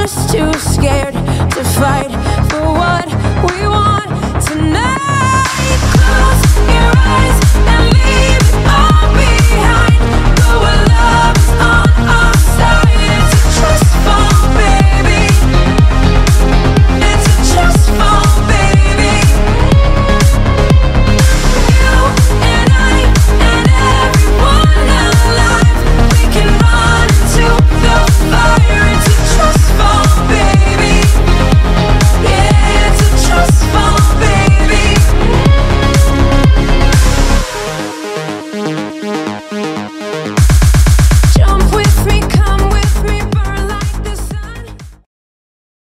just too scared to fight.